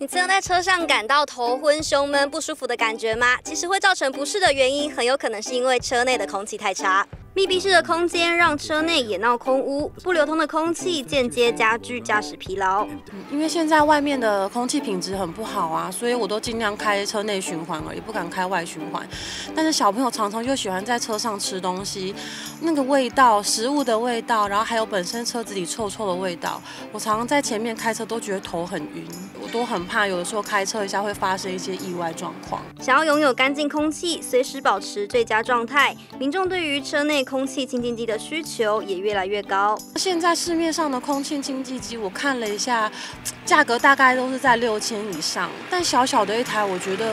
你曾在车上感到头昏、胸闷、不舒服的感觉吗？其实会造成不适的原因，很有可能是因为车内的空气太差。密闭式的空间让车内也闹空污，不流通的空气间接加剧驾驶疲劳。因为现在外面的空气品质很不好啊，所以我都尽量开车内循环而已，不敢开外循环。但是小朋友常常又喜欢在车上吃东西，那个味道，食物的味道，然后还有本身车子里臭臭的味道，我常常在前面开车都觉得头很晕，我都很怕有的时候开车一下会发生一些意外状况。想要拥有干净空气，随时保持最佳状态，民众对于车内空气清净机的需求也越来越高。现在市面上的空气清净机，我看了一下，价格大概都是在六千以上。但小小的一台，我觉得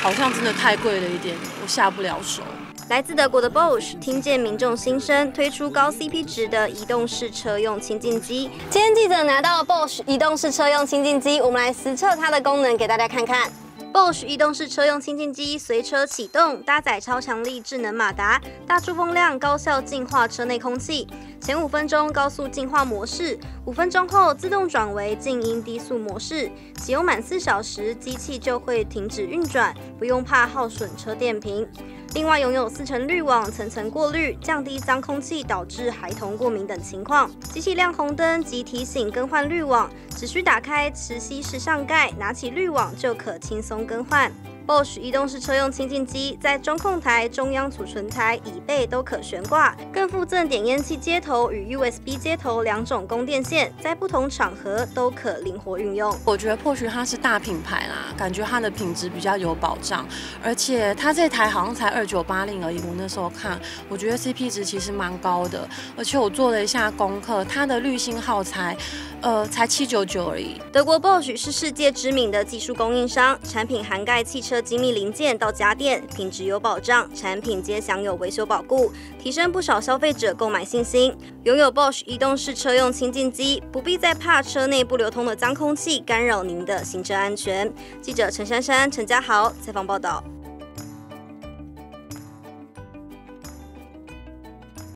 好像真的太贵了一点，我下不了手。来自德国的 Bosch 听见民众心声，推出高 CP 值的移动式车用清净机。今天记者拿到 Bosch 移动式车用清净机，我们来实测它的功能，给大家看看。Bosch 移动式车用清净机随车启动，搭载超强力智能马达，大出风量，高效净化车内空气。前五分钟高速净化模式，五分钟后自动转为静音低速模式。使用满四小时，机器就会停止运转，不用怕耗损车电瓶。另外拥有四层滤网，层层过滤，降低脏空气导致孩童过敏等情况。机器亮红灯即提醒更换滤网，只需打开磁吸式上盖，拿起滤网就可轻松更换。Bosch 移动式车用清净机在中控台、中央储存台、椅背都可悬挂，更附赠点烟器接头与 USB 接头两种供电线，在不同场合都可灵活运用。我觉得或许它是大品牌啦，感觉它的品质比较有保障，而且它这台好像才二九八零而已。我那时候看，我觉得 CP 值其实蛮高的，而且我做了一下功课，它的滤芯耗材，呃，才七九九而已。德国 Bosch 是世界知名的技术供应商，产品涵盖汽车。精密零件到家电，品质有保障，产品皆享有维修保固，提升不少消费者购买信心。拥有 Bosch 移动式车用清净机，不必再怕车内不流通的脏空气干扰您的行车安全。记者陈珊珊、陈家豪采访报道。